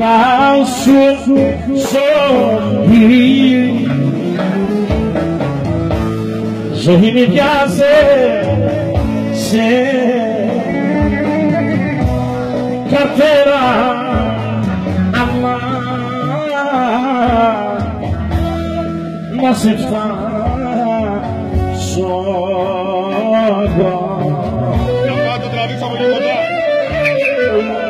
falso sorrir. Sorrir me fazer ser carteira amar. Mas se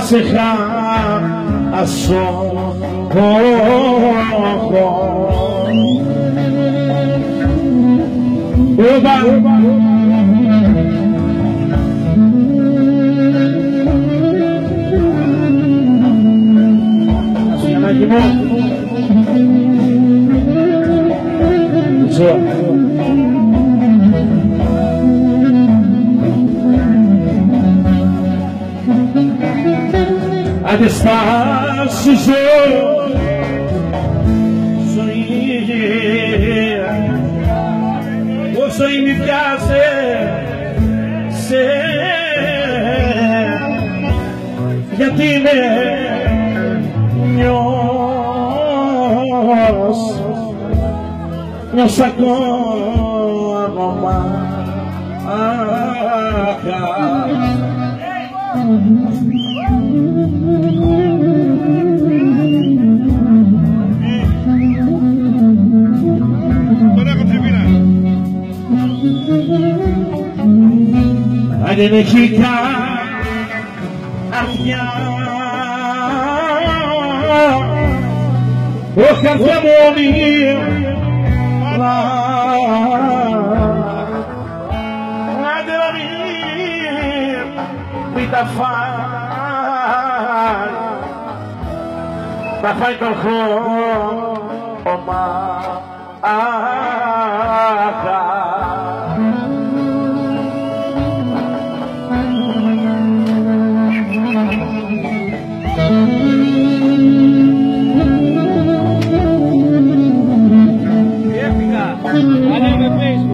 מסכה אסור Thank you. Άντε σπάσει Όσο η μη πιάσε σε. Γιατί με νιώσεις Νιώσ' ακόμα αχ Adını çıkar Oscar Samoni Adela Mir Pita Fai Tafai Kalkho Oma Aha